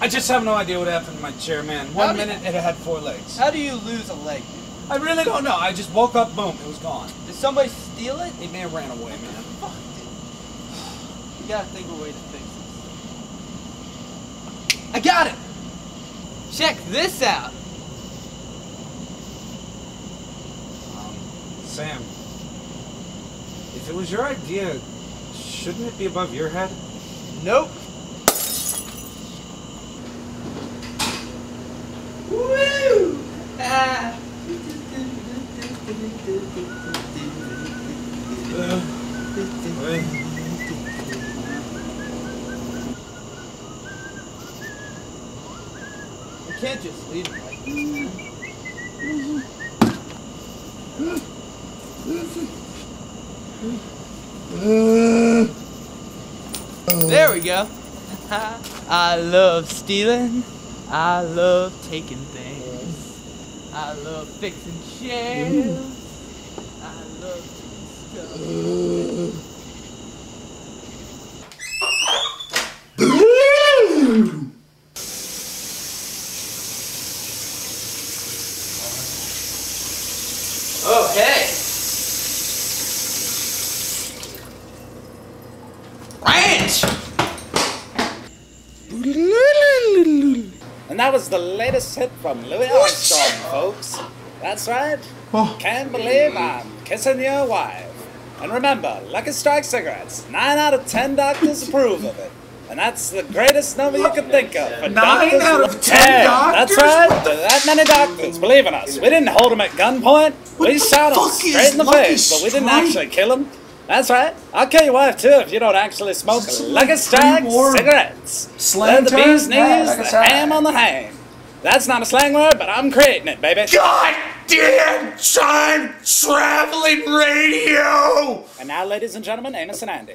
I just have no idea what happened to my chair, man. One minute it had four legs. How do you lose a leg, dude? I really don't know. I just woke up, boom, it was gone. Did somebody steal it? It may have ran away, man. Fuck, dude. You gotta think of a way to fix this. I got it! Check this out! Um, Sam, if it was your idea, shouldn't it be above your head? Nope. You can't just leave it like this. There we go. I love stealing. I love taking things. I love fixing shells. I love stuff. Oh. Ranch! And that was the latest hit from Louis Armstrong, folks. That's right. Oh. Can't believe I'm kissing your wife. And remember, Lucky Strike cigarettes. Nine out of ten doctors approve of it. And that's the greatest number you can think of. For Nine doctors out of 10 doctors? That's right. That many doctors. Believe in us. We didn't hold him at gunpoint. we the shot him straight in the Lucky face, but we didn't actually kill him. That's right. I'll kill your wife too if you don't actually smoke Is this Lucky like Strike pre-war cigarettes. slang the bee's knees, like the ham on the ham. That's not a slang word, but I'm creating it, baby. Goddamn time traveling radio! And now, ladies and gentlemen, Amos and Andy.